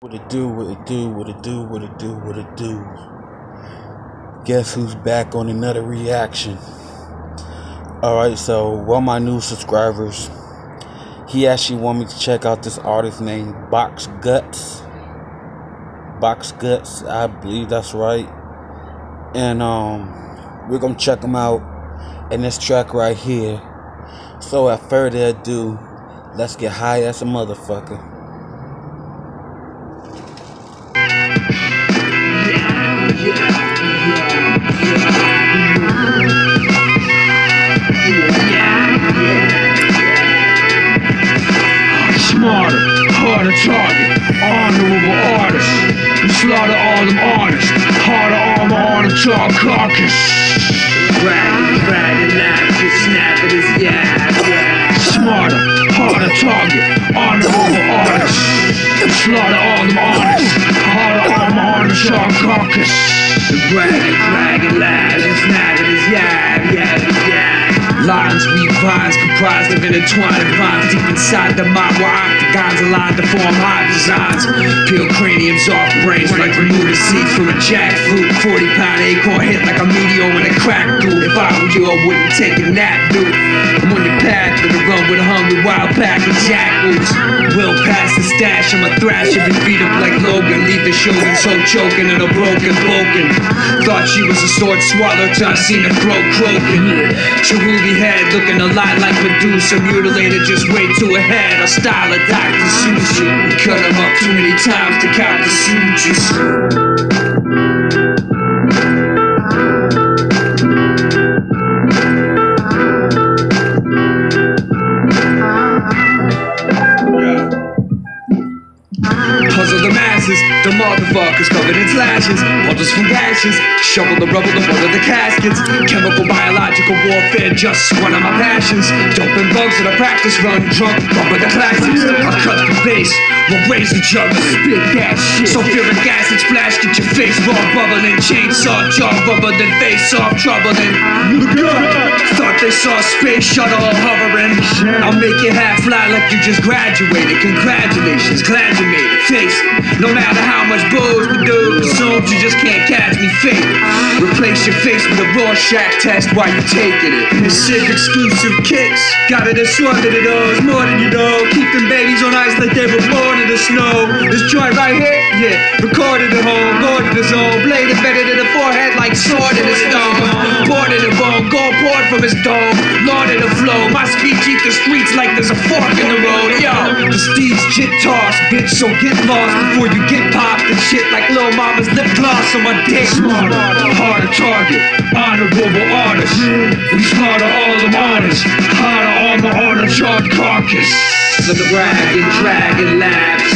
What it do, what it do, what it do, what it do, what it do. Guess who's back on another reaction? Alright, so one of my new subscribers, he actually want me to check out this artist named Box Guts. Boxguts, I believe that's right. And um we're gonna check him out in this track right here. So without further ado, let's get high as a motherfucker. Harder target, honorable artist. We slaughter all them artists, harder armor on a jaw carcass. Dragon, dragon, laugh, just snap at his yeah. Smarter, harder target, honorable artist. We slaughter all them artists, harder armor on a jaw carcass. The dragon, Weave vines comprised of intertwined vines deep inside the mind where octagons aligned to form high designs. Peel craniums off brains like Bermuda seeds from a jackfruit. 40 pound acorn hit like a meteor when it cracked through. If I were you, I wouldn't take a nap, dude. I'm on your path to the run with a hungry wild pack of jackals. Will pass the stash, I'm a thrash you beat up like Logan. Leave the shogun so choking and a broken broken. Thought she was a sword swallow till I seen her throat croaking. Cherubi head looking a lot like Medusa. Mutilated just way too ahead. A style of Dr. Sushi. Cut him up too many times to count the sutures. Thank you. Puzzle the masses, the motherfuckers covered in slashes, bundles from gashes, shovel the rubble, the blood of the caskets, chemical biological warfare, just one of my passions. Doping bugs in a practice run, drunk, bumping the classics. I cut the bass, we'll raise the jug, spit that shit. Sulfuric acid splash, get your face raw, bubbling, chainsaw jaw, rubber, then face off, troubling. Thought they saw a space shuttle hovering. I'll make you half fly like you just graduated. Congratulations, glad you made it. Face. No matter how much booze we do, assumes you just can't catch me fake it. Replace your face with a Rorschach test while you're taking it. This sick exclusive kicks. Got it this one that it owes more than you know. Keep them babies on ice like they were born snow. This joint right here, yeah, recorded at whole, in the zone, blade embedded in the forehead like sword in the stone. Poured in the bone, gold poured from his dome. Lord of the flow, my speech eat the streets like there's a fork in the road. Yo, the steeds jit toss, bitch, so get lost before you get popped and shit like Lil Mama's lip gloss on my dick. Smarter, harder target, honorable artist. We slaughter all them artists, harder armor on a charred carcass. So the dragon, dragon, laugh,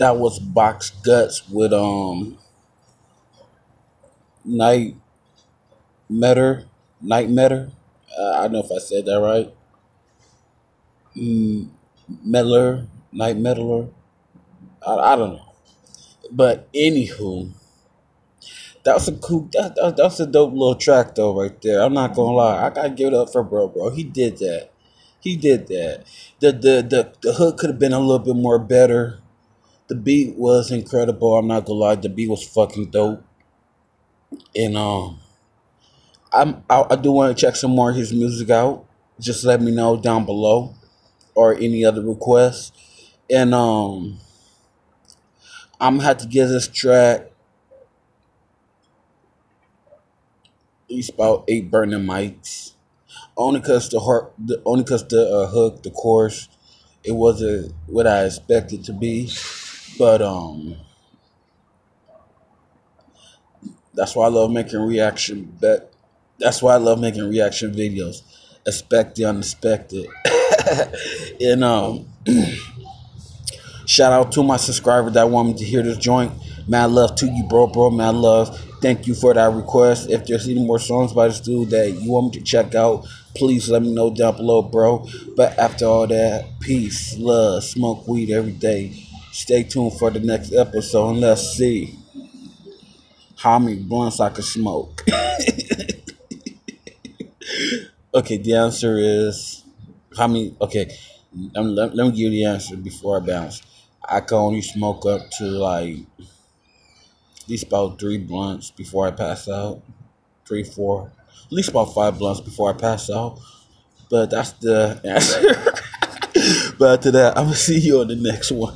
that was Box Guts with um Knight Melter. Knight Melter. Uh, I don't know if I said that right. Mm, Meddler, Night Meddler. I, I don't know. But anywho, that was a cool that, that that's a dope little track though right there. I'm not gonna lie. I gotta give it up for bro, bro. He did that. He did that. The the the, the hook could have been a little bit more better. The beat was incredible. I'm not gonna lie. The beat was fucking dope. And um, I'm I, I do want to check some more of his music out. Just let me know down below, or any other requests. And um, I'm gonna have to give this track least about eight burning mics. Only cause the heart, the only cause the uh, hook, the chorus, it wasn't what I expected to be. But um, that's why I love making reaction. But that's why I love making reaction videos. Expect the unexpected. and um, Shout out to my subscriber that want me to hear this joint. Mad love to you, bro, bro. Mad love. Thank you for that request. If there's any more songs by this dude that you want me to check out, please let me know down below, bro. But after all that, peace, love, smoke weed every day. Stay tuned for the next episode and let's see how many blunts I can smoke. okay, the answer is how many? Okay, let, let, me give you the answer before I bounce. I can only smoke up to like at least about three blunts before I pass out. Three, four, at least about five blunts before I pass out. But that's the answer. but after that, I'm gonna see you on the next one.